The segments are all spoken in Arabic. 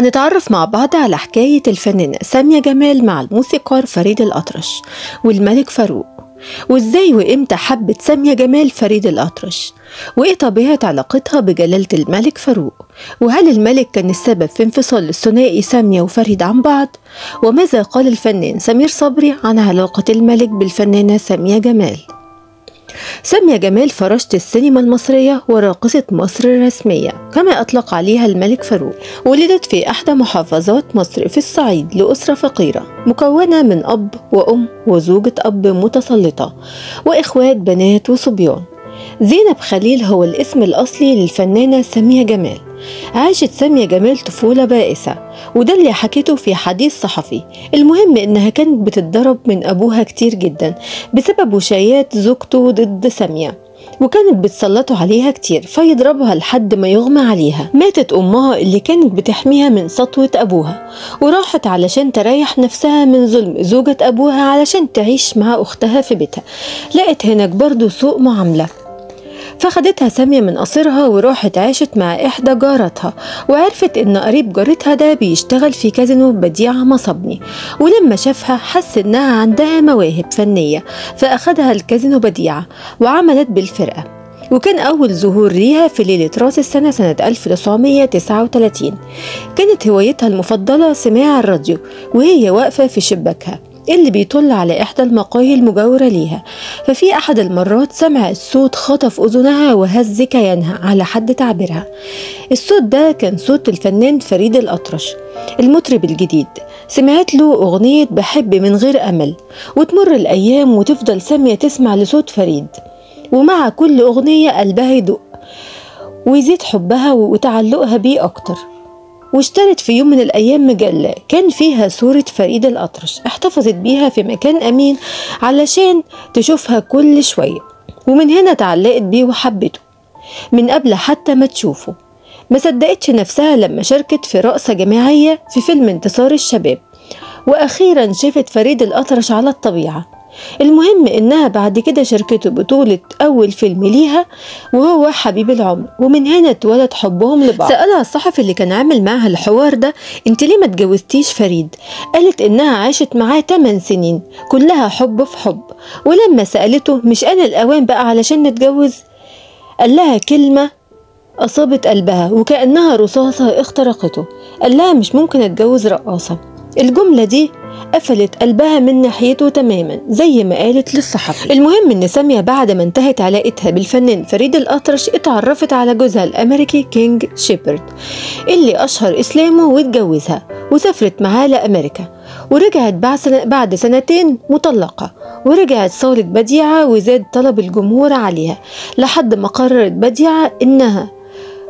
هنتعرف مع بعض على حكاية الفنانة سامية جمال مع الموسيقار فريد الأطرش والملك فاروق. وإزاي وإمتى حبت سامية جمال فريد الأطرش؟ وإيه طبيعة علاقتها بجلالة الملك فاروق؟ وهل الملك كان السبب في انفصال الثنائي سامية وفريد عن بعض؟ وماذا قال الفنان سمير صبري عن علاقة الملك بالفنانة سامية جمال؟ سامية جمال فراشة السينما المصرية وراقصة مصر الرسمية كما أطلق عليها الملك فاروق ولدت في إحدى محافظات مصر في الصعيد لأسرة فقيرة مكونة من أب وأم وزوجة أب متسلطة وإخوات بنات وصبيان. زينب خليل هو الاسم الأصلي للفنانة سامية جمال. عاشت سامية جمال طفولة بائسة وده اللي حكيته في حديث صحفي. المهم إنها كانت بتتضرب من أبوها كتير جدا بسبب وشايات زوجته ضد سامية وكانت بتسلطوا عليها كتير فيضربها لحد ما يغمى عليها. ماتت أمها اللي كانت بتحميها من سطوة أبوها وراحت علشان تريح نفسها من ظلم زوجة أبوها علشان تعيش مع أختها في بيتها. لقت هناك برضو سوء معاملة. فخدتها سامية من قصرها وراحت عاشت مع إحدى جاراتها وعرفت إن قريب جارتها ده بيشتغل في كازينو بديعة مصبني ولما شافها حس إنها عندها مواهب فنية فأخدها الكازينو بديعة وعملت بالفرقة وكان أول ظهور ليها في ليلة راس السنة سنة 1939 كانت هوايتها المفضلة سماع الراديو وهي واقفة في شباكها. اللي بيطل على إحدى المقاهي المجاورة ليها. ففي أحد المرات سمع الصوت خطف أذنها وهز كيانها على حد تعبيرها. الصوت ده كان صوت الفنان فريد الأطرش المطرب الجديد. سمعت له أغنية بحب من غير أمل وتمر الأيام وتفضل سامية تسمع لصوت فريد. ومع كل أغنية قلبها يدق ويزيد حبها وتعلقها بيه أكتر. واشترت في يوم من الأيام مجلة. كان فيها صورة فريد الأطرش. احتفظت بيها في مكان أمين علشان تشوفها كل شوية. ومن هنا تعلقت بيه وحبته. من قبل حتى ما تشوفه. ما صدقتش نفسها لما شاركت في رقصة جماعية في فيلم انتصار الشباب. وأخيرا شافت فريد الأطرش على الطبيعة. المهم إنها بعد كده شاركته بطولة أول فيلم ليها وهو حبيب العمر ومن هنا اتولد حبهم لبعض. سألها الصحفي اللي كان عامل معاها الحوار ده أنت ليه ما اتجوزتيش فريد؟ قالت إنها عاشت معاه 8 سنين كلها حب في حب. ولما سألته مش آن الأوان بقى علشان نتجوز؟ قال لها كلمة أصابت قلبها وكأنها رصاصة اخترقته. قال لها مش ممكن أتجوز رقاصة. الجملة دي قفلت قلبها من ناحيته تماما زي ما قالت للصحفي. المهم إن سامية بعد ما انتهت علاقتها بالفنان فريد الأطرش اتعرفت على جوزها الأمريكي كينج شيبرد اللي أشهر إسلامه واتجوزها وسافرت معاه لأمريكا. ورجعت بعد, سنتين مطلقة. ورجعت صالة بديعة وزاد طلب الجمهور عليها لحد ما قررت بديعة إنها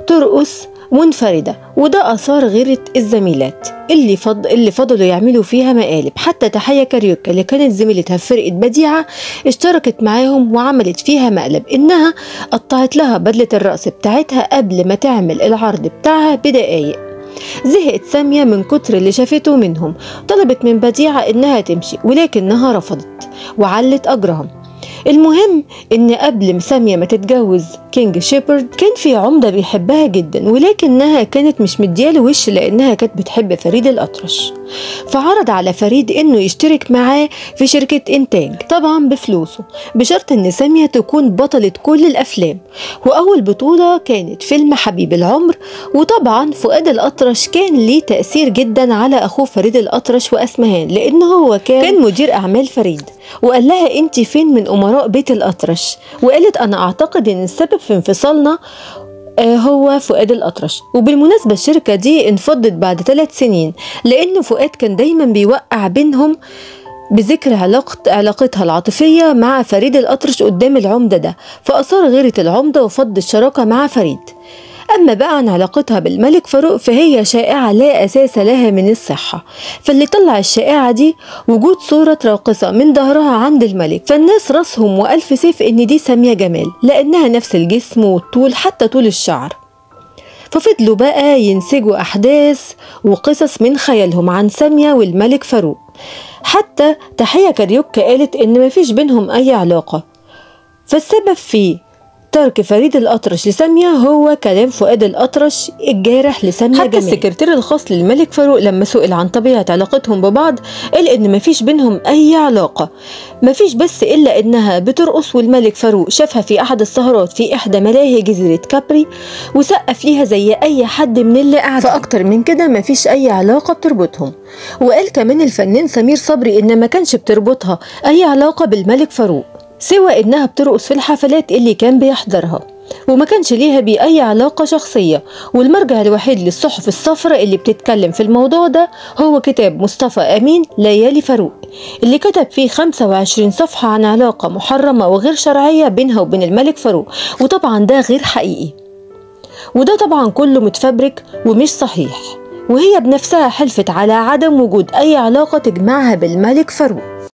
ترقص منفردة وده أثار غيرة الزميلات اللي, فض... اللي فضلوا يعملوا فيها مقالب. حتى تحية كاريوكا اللي كانت زميلتها في فرقة بديعة اشتركت معاهم وعملت فيها مقلب. إنها قطعت لها بدلة الرقص بتاعتها قبل ما تعمل العرض بتاعها بدقايق. زهقت سامية من كتر اللي شافته منهم. طلبت من بديعة إنها تمشي ولكنها رفضت وعلت أجرهم. المهم إن قبل سامية ما تتجوز كينج شيبرد كان في عمدة بيحبها جدا ولكنها كانت مش مدياله وش لأنها كانت بتحب فريد الأطرش. فعرض على فريد إنه يشترك معاه في شركة إنتاج طبعا بفلوسه بشرط إن سامية تكون بطلة كل الأفلام. وأول بطولة كانت فيلم حبيب العمر وطبعا فؤاد الأطرش كان ليه تأثير جدا على أخوه فريد الأطرش وأسمهان لأن هو كان, كان مدير أعمال فريد. وقال لها أنت فين من أمراء بيت الأطرش؟ وقالت أنا أعتقد إن السبب في انفصالنا هو فؤاد الأطرش. وبالمناسبة الشركة دي انفضت بعد ثلاث سنين لأن فؤاد كان دايما بيوقع بينهم بذكر علاقة علاقتها العاطفية مع فريد الأطرش قدام العمدة ده فأثار غيرة العمدة وفض الشراكة مع فريد. أما بقى عن علاقتها بالملك فاروق فهي شائعة لا أساس لها من الصحة. فاللي طلع الشائعة دي وجود صورة راقصة من ظهرها عند الملك. فالناس راسهم وألف سيف إن دي سامية جمال لأنها نفس الجسم والطول حتى طول الشعر. ففضلوا بقى ينسجوا أحداث وقصص من خيالهم عن سامية والملك فاروق. حتى تحية كاريوكا قالت إن مفيش بينهم أي علاقة. فالسبب فيه ترك فريد الأطرش لسامية هو كلام فؤاد الأطرش الجارح لسامية حتى جمال السكرتير الخاص للملك فاروق لما سئل عن طبيعة علاقتهم ببعض قال إن مفيش بينهم أي علاقة. مفيش بس إلا إنها بترقص والملك فاروق شافها في أحد السهرات في إحدى ملاهي جزيرة كابري وسقف ليها زي أي حد من اللي قاعد فأكتر من كده مفيش أي علاقة بتربطهم. وقال كمان الفنان سمير صبري إن ما كانش بتربطها أي علاقة بالملك فاروق. سوى إنها بترقص في الحفلات اللي كان بيحضرها وما كانش ليها بيه أي علاقة شخصية. والمرجع الوحيد للصحف الصفراء اللي بتتكلم في الموضوع ده هو كتاب مصطفى أمين ليالي فاروق اللي كتب فيه 25 صفحة عن علاقة محرمة وغير شرعية بينها وبين الملك فاروق. وطبعا ده غير حقيقي. وده طبعا كله متفبرك ومش صحيح. وهي بنفسها حلفت على عدم وجود أي علاقة تجمعها بالملك فاروق.